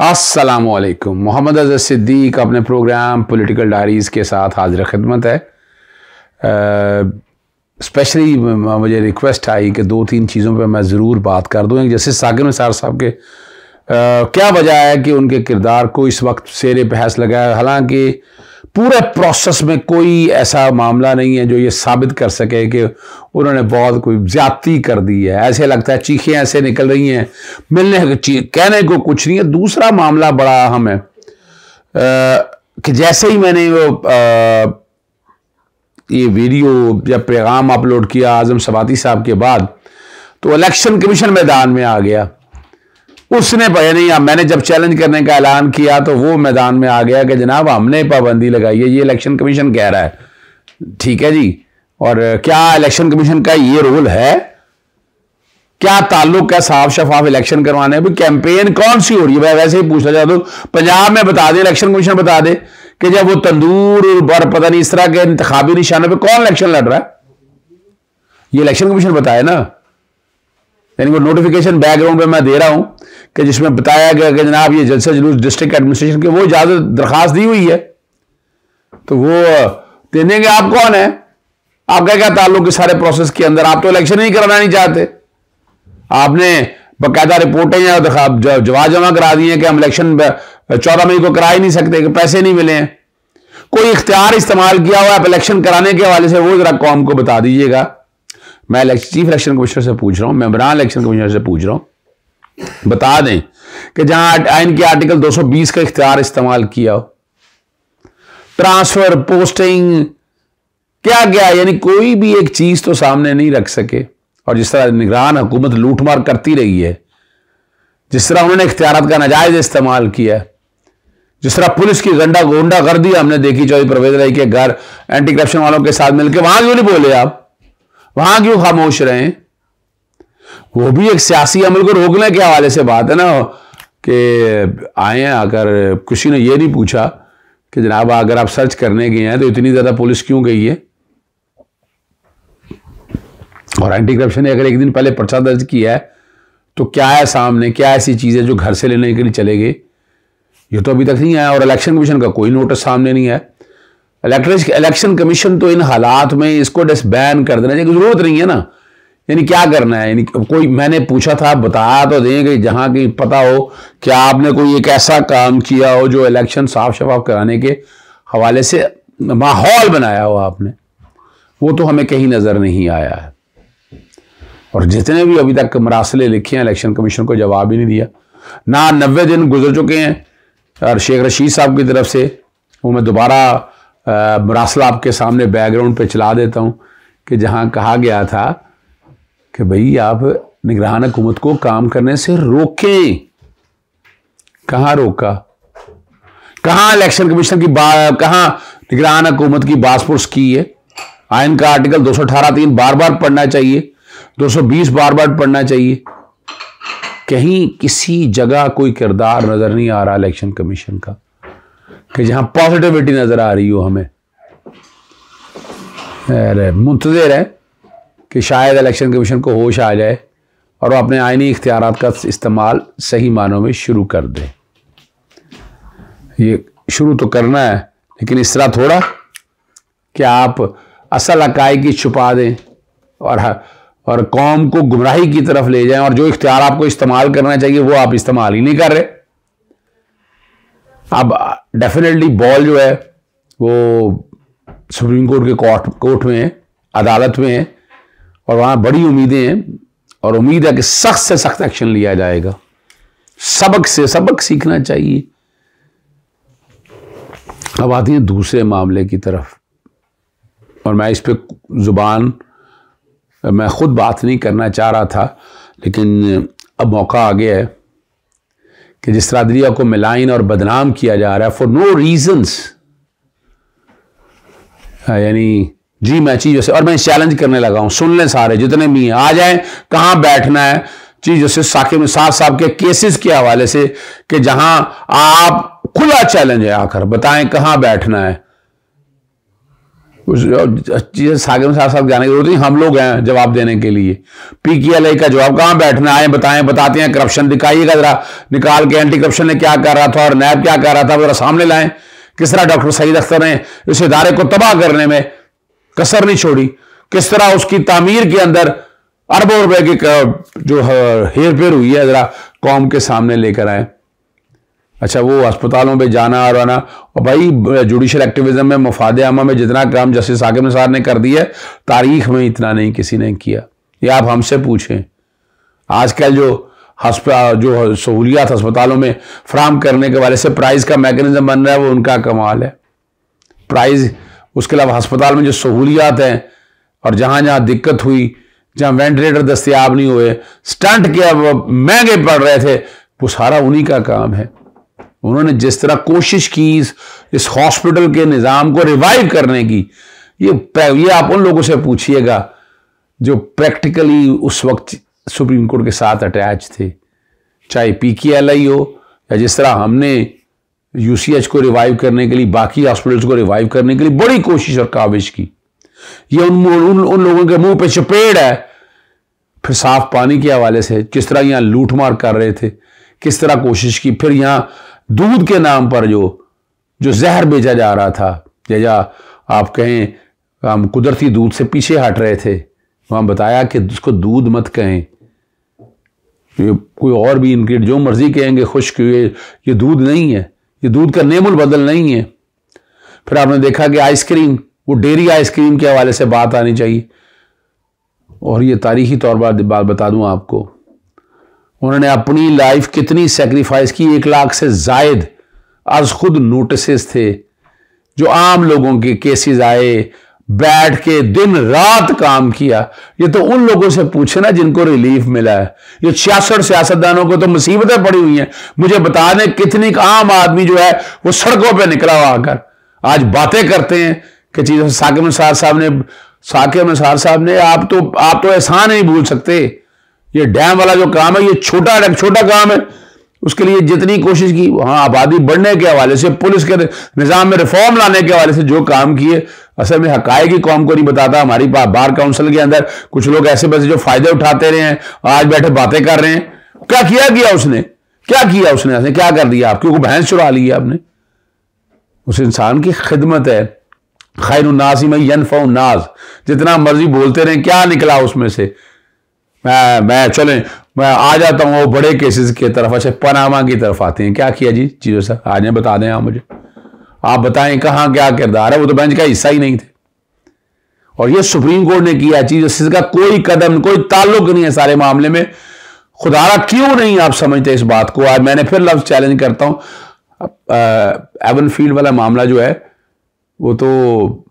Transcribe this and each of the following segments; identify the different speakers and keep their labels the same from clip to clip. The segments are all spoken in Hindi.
Speaker 1: असलकुम मोहम्मद अजहर सिद्दीक अपने प्रोग्राम पॉलिटिकल डायरीज़ के साथ हाजिर खिदमत है। स्पेशली मुझे रिक्वेस्ट आई कि दो तीन चीज़ों पे मैं ज़रूर बात कर दूँ। जैसे साकिर निसार साहब के आ, क्या वजह है कि उनके किरदार को इस वक्त शेर बहस लगा है? हालाँकि पूरे प्रोसेस में कोई ऐसा मामला नहीं है जो ये साबित कर सके कि उन्होंने बहुत कोई ज्यादती कर दी है। ऐसे लगता है चीखें ऐसे निकल रही हैं। मिलने कहने को कुछ नहीं है। दूसरा मामला बड़ा अहम है कि जैसे ही मैंने वो आ, ये वीडियो या पैगाम अपलोड किया आज़म सवाती साहब के बाद तो इलेक्शन कमीशन मैदान में आ गया। उसने यानी मैंने जब चैलेंज करने का ऐलान किया तो वो मैदान में आ गया कि जनाब, हमने पाबंदी लगाई है, ये इलेक्शन कमीशन कह रहा है। ठीक है जी? और क्या इलेक्शन कमीशन का ये रोल है? क्या ताल्लुक है साफ़ शफाफ इलेक्शन करवाने? भी कैंपेन कौन सी हो रही है? वैसे ही पूछना चाहता हूँ। पंजाब में बता दे इलेक्शन कमीशन बता दे कि जब वो तंदूर और पता नहीं, इस तरह के इंतबी निशानों पर कौन इलेक्शन लड़ रहा है? ये इलेक्शन कमीशन बताया ना? यानी वो नोटिफिकेशन बैकग्राउंड पे मैं दे रहा हूँ कि जिसमें बताया गया कि जनाब ये जलसा जुलूस डिस्ट्रिक्ट एडमिनिस्ट्रेशन की, वो इजाज़त दरखास्त दी हुई है। तो वो देने के आप कौन है? आपका क्या ताल्लुक इस सारे प्रोसेस के अंदर? आप तो इलेक्शन ही कराना नहीं चाहते। आपने बाकायदा रिपोर्टें या जवाब जमा करा दी दिए कि हम इलेक्शन चौदह मई को करा ही नहीं सकते, कि पैसे नहीं मिले हैं। कोई इख्तियार इस्तेमाल किया हुआ आप इलेक्शन कराने के हवाले से, वो जरा कौम को बता दीजिएगा। मैं चीफ इलेक्शन कमिश्नर से पूछ रहा हूँ मेम्बरान इलेक्शन कमिश्नर से पूछ रहा हूँ। बता दें कि जहाँ आइन के आर्टिकल 220 का इख्तियार इस्तेमाल किया हो। ट्रांसफ़र पोस्टिंग क्या क्या, यानी कोई भी एक चीज़ तो सामने नहीं रख सके। और जिस तरह निगरान हुकूमत लूटमार करती रही है, जिस तरह उन्होंने इख्तियार का नाजायज इस्तेमाल किया है, जिस तरह पुलिस की गंडा गोंडा कर दी हमने देखी, चौधरी परवेज राय के घर एंटी करप्शन वालों के साथ मिलकर वहाँ क्यों नहीं बोले आप? वहाँ क्यों खामोश रहे? वो भी एक सियासी अमल को रोकने के हवाले से बात है ना, कि आए हैं आकर किसी ने ये नहीं पूछा कि जनाब अगर आप सर्च करने गए हैं तो इतनी ज़्यादा पुलिस क्यों गई है? और एंटी करप्शन ने अगर एक दिन पहले पर्चा दर्ज किया है तो क्या है सामने? क्या ऐसी चीज़ें जो घर से लेने के लिए चले गए? ये तो अभी तक नहीं आया और इलेक्शन कमीशन का कोई नोटिस सामने नहीं है इलेक्ट्रिक इलेक्शन कमीशन तो इन हालात में इसको डिसबैन कर देना चाहिए ज़रूरत नहीं है ना। यानी क्या करना है? यानी कोई, मैंने पूछा था, बताया तो दें कि जहाँ की पता हो कि आपने कोई एक ऐसा काम किया हो जो इलेक्शन साफ़ शफाफ कराने के हवाले से माहौल बनाया हो आपने? वो तो हमें कहीं नज़र नहीं आया है। और जितने भी अभी तक मरासले लिखे हैं इलेक्शन कमीशन को जवाब ही नहीं दिया। ना नब्बे दिन गुजर चुके हैं, और शेख रशीद साहब की तरफ़ से, वो मैं दोबारा मरासला आपके सामने बैकग्राउंड पे चला देता हूँ कि जहाँ कहा गया था कि भाई आप निगरान हुकूमत को काम करने से रोकें। कहाँ रोका? कहाँ इलेक्शन कमीशन की कहाँ निगरान हुकूमत की बासपुरस की है? आयन का आर्टिकल दो सौ अठारह तीन बार बार पढ़ना चाहिए। 220 बार बार पढ़ना चाहिए। कहीं किसी जगह कोई किरदार नज़र नहीं आ रहा इलेक्शन कमीशन का। कि जहाँ पॉजिटिविटी नज़र आ रही हो हमें। मुंतजर है कि शायद इलेक्शन कमीशन को होश आ जाए और वो अपने आइनी इख्तियार का इस्तेमाल सही मानों में शुरू कर दे। ये शुरू तो करना है, लेकिन इस तरह थोड़ा कि आप असल अकाई की छुपा दें और और कौम को गुमराही की तरफ़ ले जाएँ और जो इख्तियार आपको इस्तेमाल करना चाहिए वो आप इस्तेमाल ही नहीं कर रहे। अब डेफिनेटली बॉल जो है, वो सुप्रीम कोर्ट के कोर्ट कोर्ट में है, अदालत में है, और वहाँ बड़ी उम्मीदें हैं, और उम्मीद है कि सख्त से सख्त एक्शन लिया जाएगा। सबक से सबक सीखना चाहिए। अब आती है दूसरे मामले की तरफ़। और मैं इस पर ज़ुबान, मैं खुद बात नहीं करना चाह रहा था, लेकिन अब मौका आ गया है। कि जिस तरह को मिलाइन और बदनाम किया जा रहा है फॉर नो रीजन्स यानी जी मैं चीज़ और मैं चैलेंज करने लगा हूँ, सुन लें सारे, जितने भी हैं, आ जाए, कहाँ बैठना है, चीज़ जैसे साके में साथ साहब के केसेस के हवाले से, कि जहाँ आप खुला चैलेंज है आकर, बताएँ कहाँ बैठना है। चीज़ें सागर में साथ साथ जाने की ज़रूरत नहीं, हम लोग हैं जवाब देने के लिए। पी के एल का जवाब कहाँ बैठना आए बताएँ, बताते हैं करप्शन दिखाइएगा जरा। निकाल के एंटी करप्शन ने क्या कर रहा था और नैब क्या कर रहा था जरा सामने लाएँ। किस तरह डॉक्टर सईद अख्तर ने इस इदारे को तबाह करने में कसर नहीं छोड़ी? किस तरह उसकी तामीर के अंदर अरबों रुपए की जो हेर फेर हुई है, जरा कौम के सामने लेकर आए। अच्छा वो अस्पतालों पे जाना और आना। और भाई जुडिशल एक्टिविज्म में मुफाद आमा में जितना काम जस्टिस साकिब निसार ने कर दिया, तारीख में इतना नहीं, किसी ने किया। ये आप हमसे पूछें। आजकल जो हस्पताल जो सहूलियात अस्पतालों में फ्राहम करने के वाले से प्राइस का मैकेनिज्म बन रहा है, वो उनका कमाल है। प्राइस उसके अलावा अस्पताल में जो सहूलियात हैं, और जहाँ जहाँ दिक्कत हुई, जहाँ वेंटिलेटर दस्तियाब नहीं हुए स्टंट के अब महँगे पड़ रहे थे, वो सारा उन्हीं का काम है। उन्होंने जिस तरह कोशिश की इस, हॉस्पिटल के निज़ाम को रिवाइव करने की ये ये आप उन लोगों से पूछिएगा जो प्रैक्टिकली उस वक्त सुप्रीम कोर्ट के साथ अटैच थे। चाहे पी की एल आई हो या जिस तरह हमने यूसीएच को रिवाइव करने के लिए बाकी हॉस्पिटल्स को रिवाइव करने के लिए बड़ी कोशिश और काविश की। ये उन उन, उन लोगों के मुँह पे चपेड़ है। फिर साफ़ पानी के हवाले से किस तरह यहाँ लूट मार कर रहे थे किस तरह कोशिश की फिर यहाँ दूध के नाम पर जो जो जहर बेचा जा रहा था। या आप कहें, हम कुदरती दूध से पीछे हट रहे थे। वहाँ बताया कि उसको दूध मत कहें। ये कोई और भी इनग्रेड जो मर्ज़ी कहेंगे खुश्क ये ये दूध नहीं है। ये दूध का नेमुल बदल नहीं है। फिर आपने देखा कि आइसक्रीम, वो डेयरी आइसक्रीम के हवाले से बात आनी चाहिए। और ये तारीखी तौर पर बात बता दूँ आपको। उन्होंने अपनी लाइफ कितनी सेक्रीफाइस की? एक लाख से जायद आज खुद नोटिस थे, जो आम लोगों के केसेस आए, बैठ के दिन रात काम किया। ये तो उन लोगों से पूछे ना जिनको रिलीफ मिला है। ये छियासठ सियासतदानों को तो मुसीबतें पड़ी हुई हैं। मुझे बता दें, कितनी आम आदमी जो है, वो सड़कों पे निकला हुआ आकर आज बातें करते हैं कि चीज़ों साकिब साहब ने साकिब साहब ने, आप तो आप तो एहसान नहीं भूल सकते। ये डैम वाला जो काम है, ये छोटा छोटा काम है। उसके लिए जितनी कोशिश की, वहाँ आबादी बढ़ने के हवाले से, पुलिस के निज़ाम में रिफॉर्म लाने के हवाले से जो काम किए, असल में हकाए की कौम को नहीं बताता, हमारी बार काउंसिल के अंदर कुछ लोग ऐसे बसे जो फ़ायदे उठाते रहे हैं, आज बैठे बातें कर रहे हैं। क्या किया किया उसने? क्या किया उसने? ऐसे क्या कर दिया? आप क्योंकि भैंस चुरा ली है आपने? उस इंसान की खिदमत है। खैर नाज में यनफा नाज जितना मर्ज़ी बोलते रहे, क्या निकला उसमें से? मैं मैं, चले। मैं आ जाता हूँ वो बड़े केसेस की तरफ़। अच्छा पनामा की तरफ़ आते हैं। क्या किया जी? चीज़ों से आज बता दें आप मुझे। आप बताएँ कहाँ क्या किरदार है? वो तो बेंच का हिस्सा ही नहीं थे। और ये सुप्रीम कोर्ट ने किया चीज़ का कोई कदम, कोई ताल्लुक नहीं है सारे मामले में। खुदारा क्यों नहीं आप समझते इस बात को? आज मैंने फिर लफ्ज चैलेंज करता हूँ। एवन फ़ील्ड वाला मामला जो है, वो तो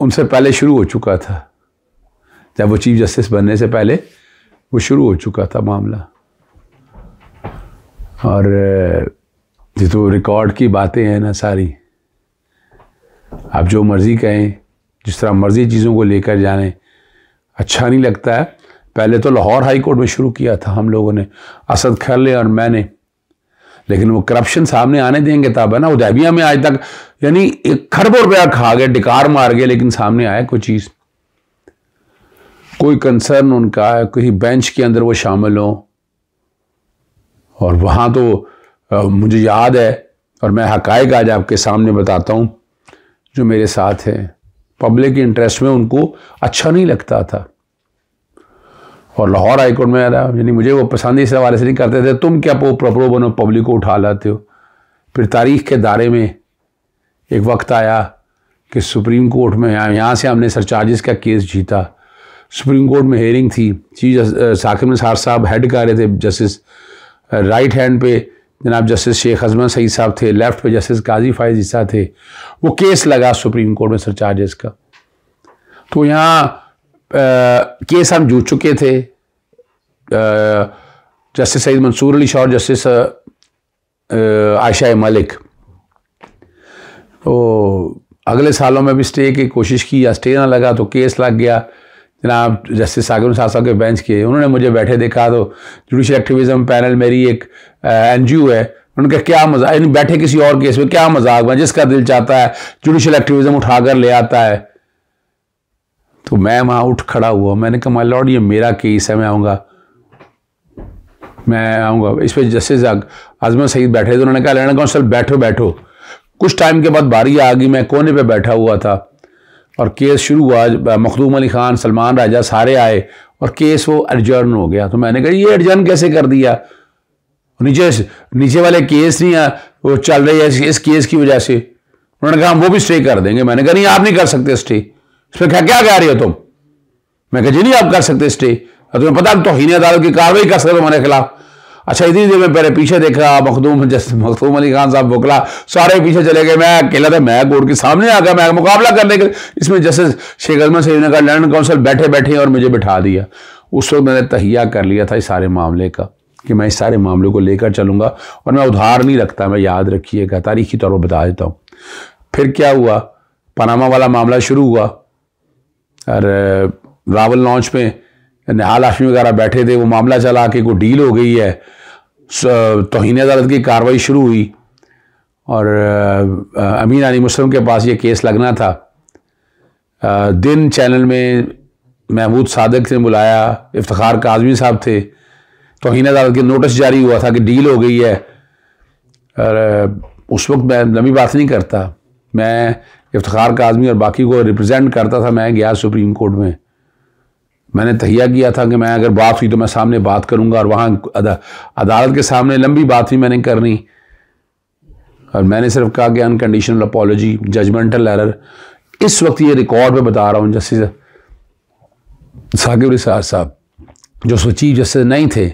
Speaker 1: उनसे पहले शुरू हो चुका था। जब वो चीफ जस्टिस बनने से पहले वो शुरू हो चुका था मामला। और ये तो रिकॉर्ड की बातें हैं ना सारी। आप जो मर्ज़ी कहें, जिस तरह मर्ज़ी चीज़ों को लेकर जाने। अच्छा नहीं लगता है। पहले तो लाहौर हाई कोर्ट में शुरू किया था हम लोगों ने, असद खरले और मैंने। लेकिन वो करप्शन सामने आने देंगे तब, है ना? उदैबिया में आज तक, यानी एक खरबों रुपया खा गए, डिकार मार गए, लेकिन सामने आया कोई चीज़। कोई कंसर्न उनका है किसी बेंच के अंदर वो शामिल हो। और वहाँ तो आ, मुझे याद है और मैं हकायक आज आपके सामने बताता हूँ जो मेरे साथ हैं। पब्लिक इंटरेस्ट में उनको अच्छा नहीं लगता था। और लाहौर हाईकोर्ट में आया यानी मुझे वो पसंद इस हवाले से नहीं करते थे तुम क्या पो प्रप्रो बनो पब्लिक को उठा लाते हो? फिर तारीख के दायरे में एक वक्त आया कि सुप्रीम कोर्ट में यहाँ से हमने सरचार्जिस का केस जीता। सुप्रीम कोर्ट में हेयरिंग थी। चीफ साकिब निसार साहब हेड कर रहे थे जस्टिस राइट हैंड पे। जनाब जस्टिस शेख अजमत सईद साहब थे लेफ़्ट पे जस्टिस काजी फायज ईसा थे। वो केस लगा सुप्रीम कोर्ट में सर चार्जेस का। तो यहाँ केस हम जूझ चुके थे। जस्टिस सईद मंसूर अली शाह और जस्टिस आयशा मलिक तो अगले सालों में भी स्टे की कोशिश की या स्टे ना लगा तो केस लग गया। जनाब जस्टिस सागर साहब के बेंच के, उन्होंने मुझे बैठे देखा तो जुडिशल एक्टिविज्म पैनल मेरी एक एनजीओ है। उनका क्या मज़ाक यानी बैठे किसी और केस में, क्या मज़ाक में जिसका दिल चाहता है जुडिशल एक्टिविज्म उठाकर ले आता है? तो मैं वहाँ उठ खड़ा हुआ। मैंने कहा माई लॉर्ड ये मेरा केस है, मैं आऊँगा। मैं आऊँगा। इस पर जस्टिस आजमत सईद बैठे थे, उन्होंने कहा लैंड काउंसिल बैठो बैठो। कुछ टाइम के बाद बारी आ गई, मैं कोने पे बैठा हुआ था। और केस शुरू हुआ, मखदूम अली खान, सलमान राजा सारे आए और केस वो एडजर्न हो गया। तो मैंने कहा, ये अर्जर्न कैसे कर दिया? नीचे नीचे वाले केस नहीं है, वो चल रही है इस केस की वजह से। उन्होंने कहा, हम वो भी स्टे कर देंगे। मैंने कहा, नहीं, आप नहीं कर सकते स्टे इसमें क्या क्या कह रही हो तुम? मैं कहा, जी नहीं, आप कर सकते स्टे तुम्हें पता तो ही अदालत की कार्रवाई कर सकते हो हमारे खिलाफ। अच्छा इतनी देर में पहले पीछे देखा मखदूम मखदूम अली खान साहब बोकला सारे पीछे चले गए, मैं अकेला था, मैं कोर्ट के सामने आ गया, मैं मुकाबला करने के इसमें जैसे शेख अजमत से ने कहा लैंड काउंसिल बैठे बैठे और मुझे बिठा दिया। उस वक्त मैंने तहिया कर लिया था इस सारे मामले का, कि मैं इस सारे मामले को लेकर चलूँगा और मैं उधार नहीं रखता, मैं याद रखिएगा तारीखी तौर पर बता देता हूँ। फिर क्या हुआ? पनामा वाला मामला शुरू हुआ। और, रावल लॉन्च में निहाल आशमी वगैरह बैठे थे, वो मामला चला कि कोई डील हो गई है। तोहन अदालत की कार्रवाई शुरू हुई। और अमीन अली मुस्लिम के पास ये केस लगना था। दिन चैनल में महमूद सादक ने बुलाया इफ्तार काजमी साहब थे। तोहन अदालत के नोटिस जारी हुआ था कि डील हो गई है। और, उस वक्त मैं लंबी बात नहीं करता। मैं इफ्तार काजमी और बाकी को रिप्रेजेंट करता था, मैं गया सुप्रीम कोर्ट में। मैंने तहिया किया था कि मैं अगर बात हुई तो मैं सामने बात करूँगा और वहाँ अदालत के सामने लंबी बात ही मैंने करनी। और मैंने सिर्फ़ कहा कि अनकंडीशनल अपॉलोजी जजमेंटल एरर इस वक्त ये रिकॉर्ड पे बता रहा हूँ जस्टिस साकिब रिसार साहब, जो सो चीफ जस्टिस नहीं थे,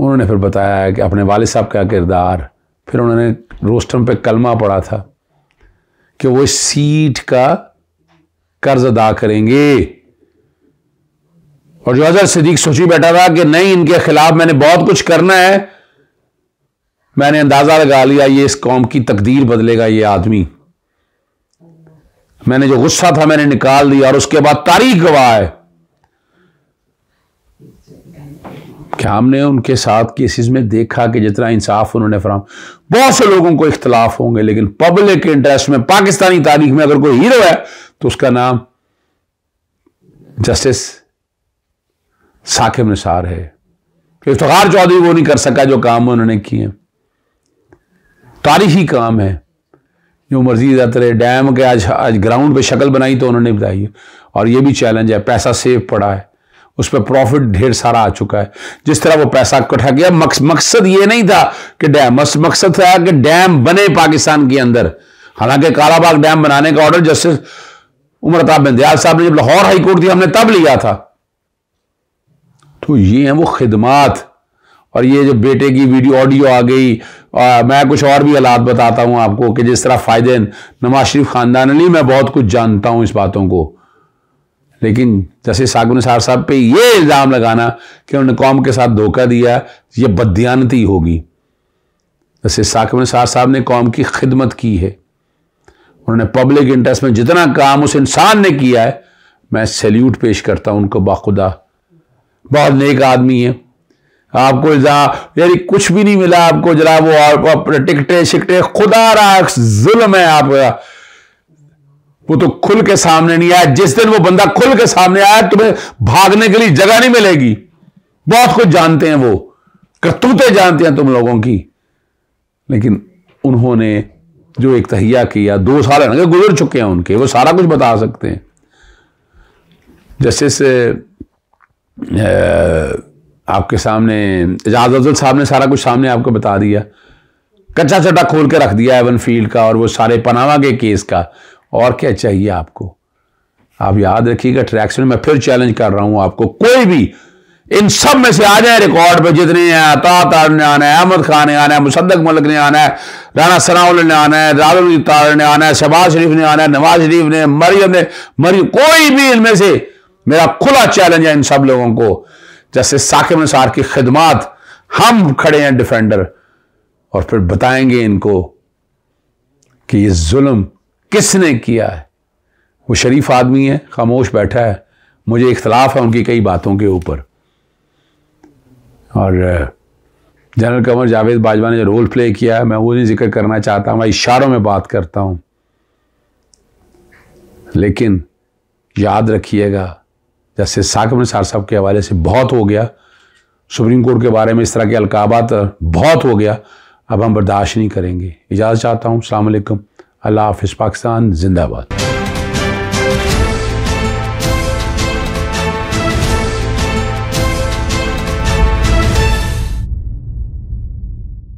Speaker 1: उन्होंने फिर बताया कि अपने वाले साहब का किरदार, फिर उन्होंने रोस्टम पे कलमा पड़ा था कि वो इस सीट का कर्ज अदा करेंगे। और जो अजहर सिद्दीक सोची बैठा था कि नहीं, इनके खिलाफ मैंने बहुत कुछ करना है। मैंने अंदाज़ा लगा लिया, ये इस कौम की तकदीर बदलेगा, ये आदमी। मैंने जो गुस्सा था, मैंने निकाल दिया और उसके बाद तारीख गवाह है। क्या हमने उनके साथ केसेस में देखा कि जितना इंसाफ उन्होंने फराम बहुत से लोगों को इख्तलाफ होंगे, लेकिन पब्लिक इंटरेस्ट में, पाकिस्तानी तारीख में अगर कोई हीरो है तो उसका नाम जस्टिस साकिब निसार है। इफ्तार चौधरी वो नहीं कर सका जो काम उन्होंने किए। तारीखी काम है। जो मर्ज़ी जाते रहे डैम के आज आज ग्राउंड पे शक्ल बनाई तो उन्होंने बताई। है और ये भी चैलेंज है पैसा सेव पड़ा है। उस पर प्रॉफिट ढेर सारा आ चुका है। जिस तरह वो पैसा इकट्ठा किया मकस, मकसद ये नहीं था कि डैम मकसद था कि डैम बने पाकिस्तान के अंदर। हालाँकि कालाबाग डैम बनाने का ऑर्डर जस्टिस उमर ताब बिंदयाल साहब ने जब लाहौर हाईकोर्ट दिया हमने तब लिया था। तो ये हैं वो खिदमात। और ये जो बेटे की वीडियो ऑडियो आ गई आ, मैं कुछ और भी हालात बताता हूँ आपको कि जिस तरह फ़ायदे नवाज़ शरीफ ख़ानदान नहीं मैं बहुत कुछ जानता हूँ इस बातों को। लेकिन जैसे सागुन सार साहब पे ये इल्ज़ाम लगाना कि उन्होंने कौम के साथ धोखा दिया ये बदयानती होगी। जैसे साकिब सार साहब ने कौम की खिदमत की है। उन्होंने पब्लिक इंटरेस्ट में जितना काम उस इंसान ने किया है मैं सैल्यूट पेश करता हूँ उनको बाखुदा। बहुत नेक आदमी है। आपको यानी कुछ भी नहीं मिला, आपको जरा वो टिकटे शिकटे, खुदा रहा जुल्म है आपका वो तो खुल के सामने नहीं आया, जिस दिन वो बंदा खुल के सामने आया, तुम्हें भागने के लिए जगह नहीं मिलेगी। बहुत कुछ जानते हैं वो, करतूते जानते हैं तुम लोगों की। लेकिन उन्होंने जो एक तहिया किया, दो साल गुजर चुके हैं उनके, वो सारा कुछ बता सकते हैं। जस्टिस आपके सामने एजाज अफजल साहब ने सारा कुछ सामने आपको बता दिया। कच्चा चट्टा खोल के रख दिया एवन फ़ील्ड का और वो सारे पनामा के केस का। और क्या चाहिए आपको? आप याद रखिएगा ट्रैक्शन में फिर चैलेंज कर रहा हूँ आपको। कोई भी, इन सब में से आ जाए रिकॉर्ड पे जितने हैं अता ने आना है, अहमद खान ने आना है, मुसद्दक मलिक ने आना है राना सनाउल ने आना है राहुल तार ने आना है शहबाज शरीफ ने आना है, नवाज़ शरीफ ने, मरियम ने, मरियम, कोई भी इनमें से मेरा खुला चैलेंज है इन सब लोगों को। जैसे साकिब नसार की खिदमात, हम खड़े हैं डिफेंडर, और फिर बताएँगे इनको कि ये जुल्म किसने किया है। वो शरीफ आदमी है, खामोश बैठा है। मुझे इख्तलाफ है उनकी कई बातों के ऊपर। और जनरल कमर जावेद बाजवा ने जो रोल प्ले किया है, मैं वो नहीं ज़िक्र करना चाहता मैं इशारों में बात करता हूँ। लेकिन याद रखिएगा जैसे साकब निसार साहब के हवाले से बहुत हो गया। सुप्रीम कोर्ट के बारे में इस तरह के अलकाबात बहुत हो गया। अब हम बर्दाश्त नहीं करेंगे। इजाज़त चाहता हूँ। अलैक्म अल्लाह हाफिज़, पाकिस्तान जिंदाबाद।